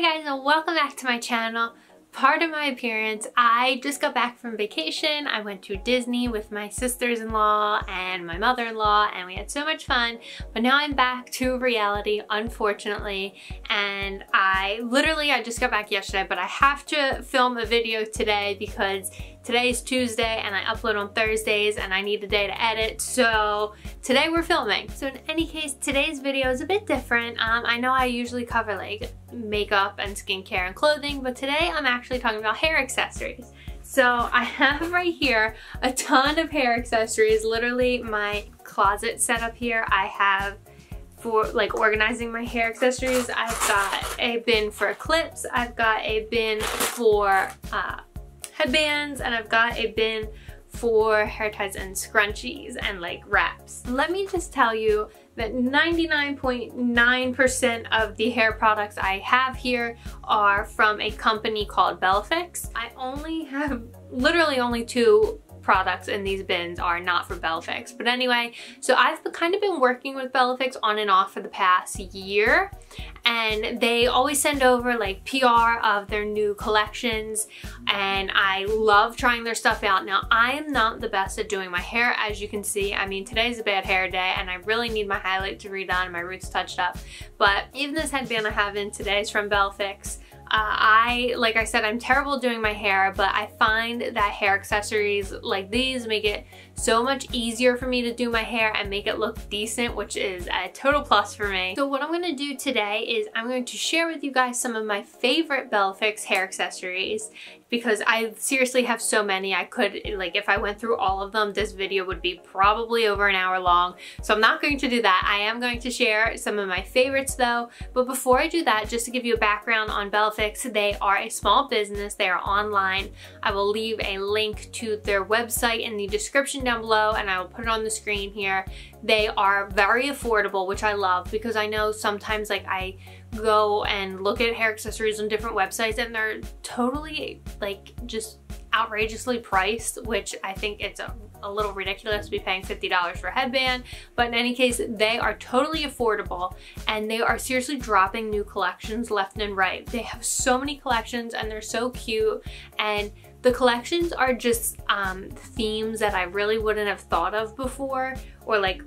Hi guys and welcome back to my channel. Part of my appearance, I just got back from vacation. I went to Disney with my sisters-in-law and my mother-in-law and we had so much fun. But now I'm back to reality, unfortunately. And I literally, I just got back yesterday, but I have to film a video today because Today's Tuesday and I upload on Thursdays and I need a day to edit, so today we're filming. So in any case, today's video is a bit different. Um, I know I usually cover like makeup and skincare and clothing, but today I'm actually talking about hair accessories. So I have right here a ton of hair accessories, literally my closet set up here. I have for like organizing my hair accessories. I've got a bin for clips. I've got a bin for uh, headbands and I've got a bin for hair ties and scrunchies and like wraps. Let me just tell you that 99.9% .9 of the hair products I have here are from a company called Belfix. I only have literally only two products in these bins are not from Bellefixe. But anyway, so I've kind of been working with Bellefixe on and off for the past year and they always send over like PR of their new collections and I love trying their stuff out. Now I am not the best at doing my hair as you can see. I mean today's a bad hair day and I really need my highlight to redone and my roots touched up. But even this headband I have in today is from Bellefixe. Uh, I, like I said, I'm terrible doing my hair, but I find that hair accessories like these make it so much easier for me to do my hair and make it look decent, which is a total plus for me. So what I'm gonna do today is I'm going to share with you guys some of my favorite Bellefixe hair accessories because I seriously have so many. I could, like if I went through all of them, this video would be probably over an hour long. So I'm not going to do that. I am going to share some of my favorites though. But before I do that, just to give you a background on Bellefixe, they are a small business. They are online. I will leave a link to their website in the description down below and I will put it on the screen here. They are very affordable, which I love because I know sometimes like I go and look at hair accessories on different websites and they're totally like just outrageously priced, which I think it's a, a little ridiculous to be paying $50 for a headband. But in any case, they are totally affordable and they are seriously dropping new collections left and right. They have so many collections and they're so cute and the collections are just um, themes that I really wouldn't have thought of before or like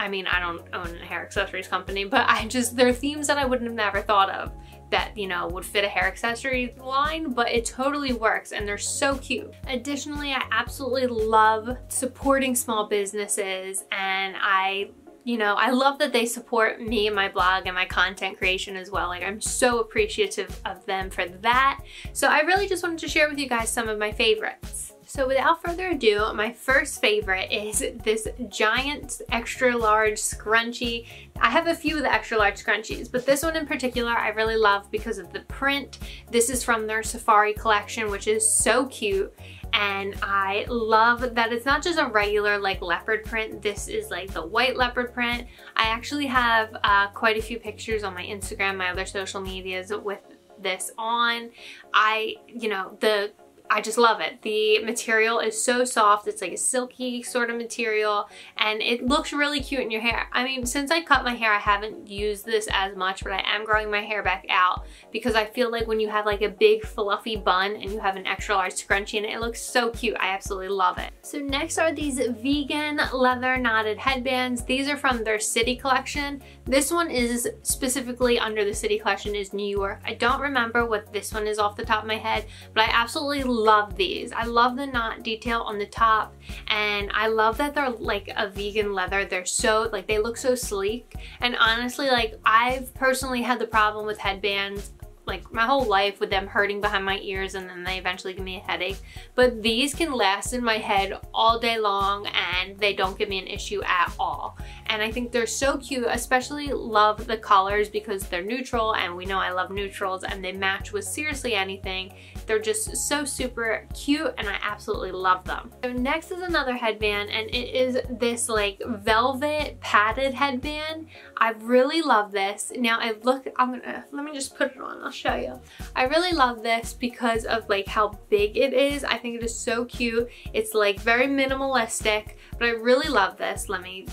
I mean, I don't own a hair accessories company, but I just, there are themes that I wouldn't have never thought of that, you know, would fit a hair accessory line, but it totally works and they're so cute. Additionally, I absolutely love supporting small businesses and I you know, I love that they support me and my blog and my content creation as well. Like I'm so appreciative of them for that. So I really just wanted to share with you guys some of my favorites. So without further ado, my first favorite is this giant extra large scrunchie. I have a few of the extra large scrunchies, but this one in particular I really love because of the print. This is from their Safari collection, which is so cute and I love that it's not just a regular like leopard print this is like the white leopard print I actually have uh, quite a few pictures on my Instagram my other social medias with this on I you know the I just love it. The material is so soft. It's like a silky sort of material and it looks really cute in your hair. I mean, since I cut my hair, I haven't used this as much, but I am growing my hair back out because I feel like when you have like a big fluffy bun and you have an extra large scrunchie in it, it looks so cute. I absolutely love it. So next are these vegan leather knotted headbands. These are from their City collection. This one is specifically under the City collection is New York. I don't remember what this one is off the top of my head, but I absolutely love these. I love the knot detail on the top and I love that they're like a vegan leather. They're so, like they look so sleek and honestly like I've personally had the problem with headbands like my whole life with them hurting behind my ears and then they eventually give me a headache. But these can last in my head all day long and they don't give me an issue at all. And I think they're so cute, especially love the colors because they're neutral and we know I love neutrals and they match with seriously anything. They're just so super cute and I absolutely love them. So next is another headband and it is this like velvet padded headband. I really love this. Now I look, I'm gonna, let me just put it on, I'll show you. I really love this because of like how big it is. I think it is so cute. It's like very minimalistic, but I really love this. Let me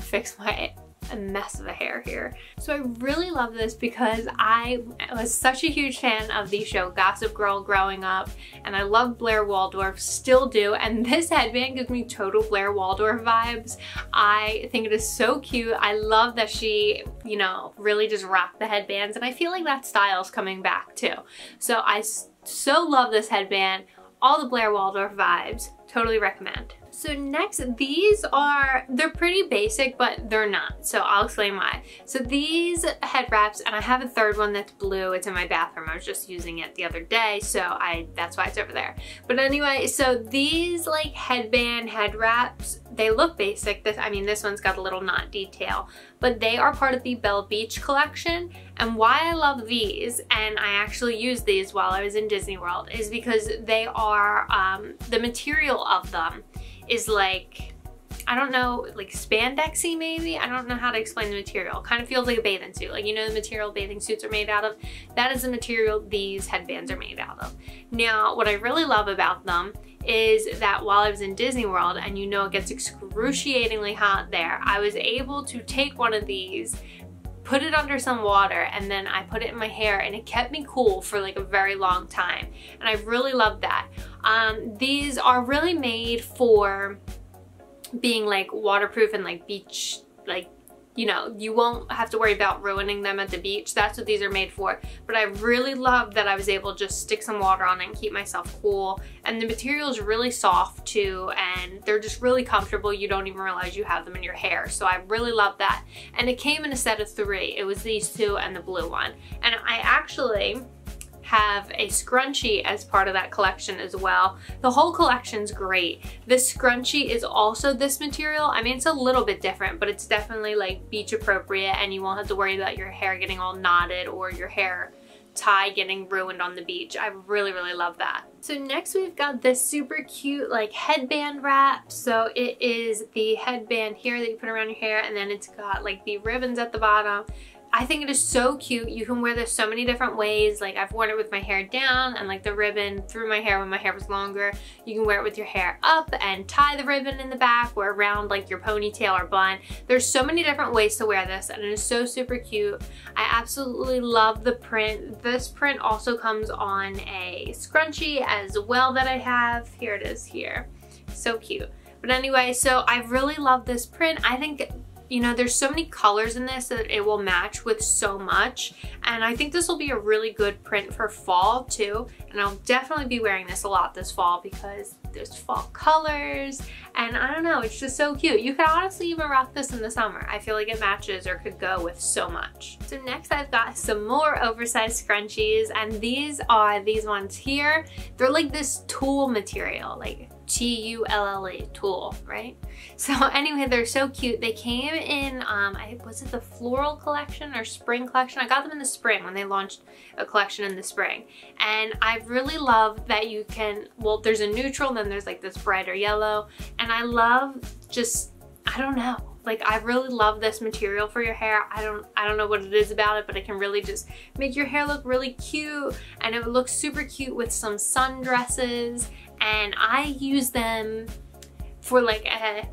fix my a mess of a hair here. So I really love this because I was such a huge fan of the show Gossip Girl growing up and I love Blair Waldorf, still do, and this headband gives me total Blair Waldorf vibes. I think it is so cute. I love that she, you know, really just rocked the headbands and I feel like that style is coming back too. So I so love this headband, all the Blair Waldorf vibes, totally recommend. So next, these are, they're pretty basic, but they're not. So I'll explain why. So these head wraps, and I have a third one that's blue. It's in my bathroom. I was just using it the other day, so I that's why it's over there. But anyway, so these like headband head wraps, they look basic. This, I mean, this one's got a little knot detail, but they are part of the Bell Beach collection. And why I love these, and I actually used these while I was in Disney World, is because they are, um, the material of them is like, I don't know, like spandexy maybe? I don't know how to explain the material. Kind of feels like a bathing suit. Like, you know the material bathing suits are made out of? That is the material these headbands are made out of. Now, what I really love about them is that while I was in Disney World, and you know it gets excruciatingly hot there, I was able to take one of these put it under some water and then I put it in my hair and it kept me cool for like a very long time and I really loved that. Um, these are really made for being like waterproof and like beach like you know, you won't have to worry about ruining them at the beach. That's what these are made for. But I really love that I was able to just stick some water on it and keep myself cool. And the material is really soft too, and they're just really comfortable. You don't even realize you have them in your hair. So I really love that. And it came in a set of three. It was these two and the blue one. And I actually, have a scrunchie as part of that collection as well. The whole collection's great. This scrunchie is also this material. I mean, it's a little bit different, but it's definitely like beach appropriate and you won't have to worry about your hair getting all knotted or your hair tie getting ruined on the beach. I really, really love that. So next we've got this super cute like headband wrap. So it is the headband here that you put around your hair and then it's got like the ribbons at the bottom I think it is so cute. You can wear this so many different ways. Like I've worn it with my hair down and like the ribbon through my hair when my hair was longer. You can wear it with your hair up and tie the ribbon in the back or around like your ponytail or bun. There's so many different ways to wear this and it is so super cute. I absolutely love the print. This print also comes on a scrunchie as well that I have. Here it is here. So cute. But anyway, so I really love this print. I think you know, there's so many colors in this that it will match with so much. And I think this will be a really good print for fall too. And I'll definitely be wearing this a lot this fall because there's fall colors and I don't know, it's just so cute. You could honestly even rock this in the summer. I feel like it matches or could go with so much. So next I've got some more oversized scrunchies and these are these ones here. They're like this tulle material, like T-U-L-L-E, tulle, right? So anyway, they're so cute. They came in, um, I, was it the floral collection or spring collection? I got them in the spring when they launched a collection in the spring. And I really love that you can, well, there's a neutral, then there's like this brighter yellow. And I love just, I don't know, like I really love this material for your hair. I don't I don't know what it is about it, but it can really just make your hair look really cute and it looks super cute with some sundresses and I use them for like a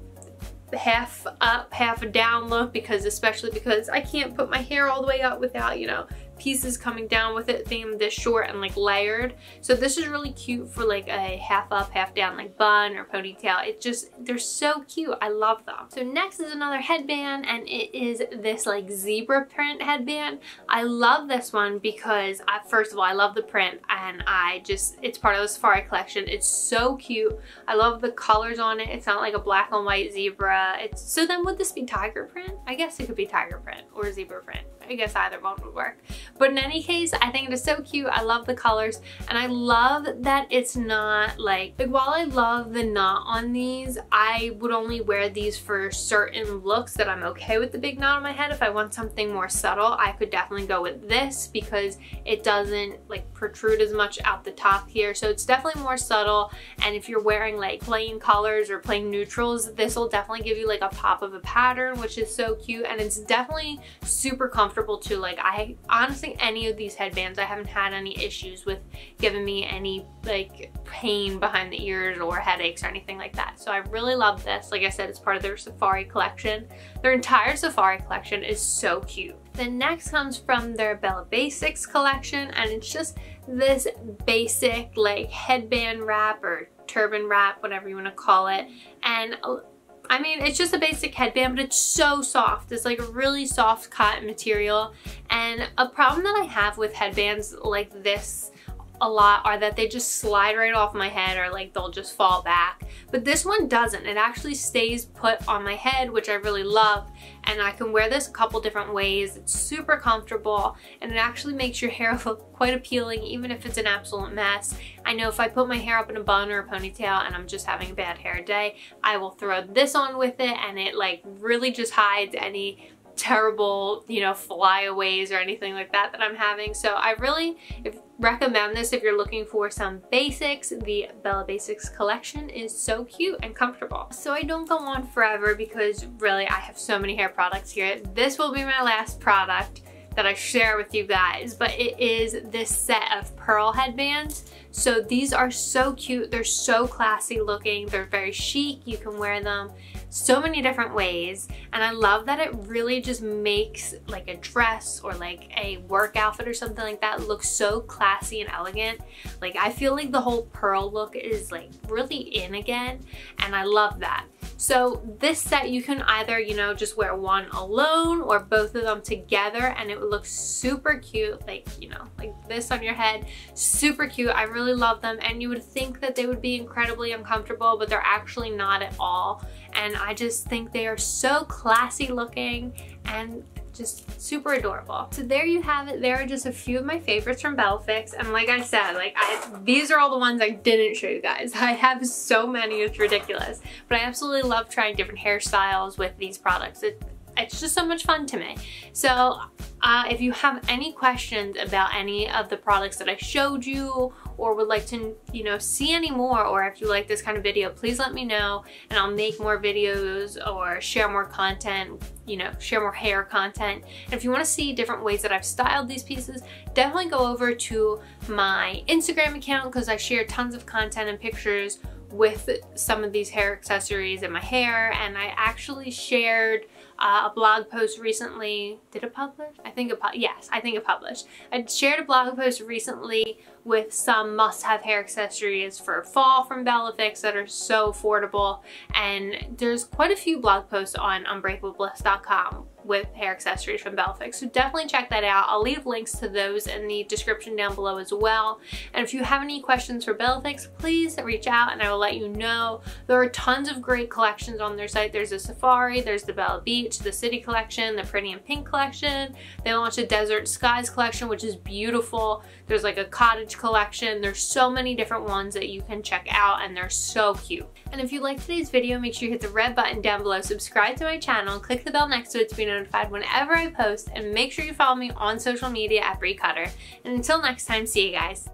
half up, half down look because especially because I can't put my hair all the way up without, you know, pieces coming down with it being this short and like layered. So this is really cute for like a half up, half down like bun or ponytail. It just, they're so cute. I love them. So next is another headband and it is this like zebra print headband. I love this one because I, first of all, I love the print and I just, it's part of the Safari collection. It's so cute. I love the colors on it. It's not like a black and white zebra. It's So then would this be tiger print? I guess it could be tiger print or zebra print. I guess either one would work. But in any case, I think it is so cute. I love the colors and I love that it's not like, like while I love the knot on these, I would only wear these for certain looks that I'm okay with the big knot on my head. If I want something more subtle, I could definitely go with this because it doesn't like protrude as much out the top here. So it's definitely more subtle. And if you're wearing like plain colors or plain neutrals, this will definitely give you like a pop of a pattern, which is so cute. And it's definitely super comfortable too. Like I honestly any of these headbands, I haven't had any issues with giving me any like pain behind the ears or headaches or anything like that. So I really love this. Like I said, it's part of their Safari collection. Their entire Safari collection is so cute. The next comes from their Bella Basics collection and it's just this basic like headband wrap or turban wrap, whatever you want to call it. And I mean, it's just a basic headband, but it's so soft. It's like a really soft cotton material. And a problem that I have with headbands like this a lot are that they just slide right off my head or like they'll just fall back. But this one doesn't. It actually stays put on my head, which I really love. And I can wear this a couple different ways. It's super comfortable and it actually makes your hair look quite appealing even if it's an absolute mess. I know if I put my hair up in a bun or a ponytail and I'm just having a bad hair day, I will throw this on with it and it like really just hides any terrible, you know, flyaways or anything like that that I'm having. So I really recommend this if you're looking for some basics. The Bella Basics collection is so cute and comfortable. So I don't go on forever because really I have so many hair products here. This will be my last product that I share with you guys, but it is this set of pearl headbands. So these are so cute. They're so classy looking. They're very chic. You can wear them so many different ways. And I love that it really just makes like a dress or like a work outfit or something like that look so classy and elegant. Like I feel like the whole pearl look is like really in again. And I love that. So this set you can either, you know, just wear one alone or both of them together and it would look super cute, like, you know, like this on your head. Super cute. I really love them and you would think that they would be incredibly uncomfortable, but they're actually not at all. And I just think they are so classy looking and just super adorable. So there you have it. There are just a few of my favorites from Bellefixe. And like I said, like I, these are all the ones I didn't show you guys. I have so many, it's ridiculous. But I absolutely love trying different hairstyles with these products. It, it's just so much fun to me. So uh, if you have any questions about any of the products that I showed you or would like to, you know, see any more or if you like this kind of video, please let me know and I'll make more videos or share more content, you know, share more hair content. And if you want to see different ways that I've styled these pieces, definitely go over to my Instagram account because I share tons of content and pictures with some of these hair accessories and my hair and I actually shared uh, a blog post recently. Did it publish? I think it, yes, I think it published. I shared a blog post recently with some must-have hair accessories for fall from Bellefixe that are so affordable. And there's quite a few blog posts on unbreakablebliss.com with hair accessories from Bellefixe. So definitely check that out. I'll leave links to those in the description down below as well. And if you have any questions for Bellefixe, please reach out and I will let you know. There are tons of great collections on their site. There's a Safari, there's the Bella Beach, the City collection, the Pretty and Pink collection. They launched a Desert Skies collection, which is beautiful. There's like a cottage collection. There's so many different ones that you can check out and they're so cute. And if you liked today's video, make sure you hit the red button down below, subscribe to my channel, click the bell next to it to be notified whenever I post, and make sure you follow me on social media at Bri Cutter. And until next time, see you guys.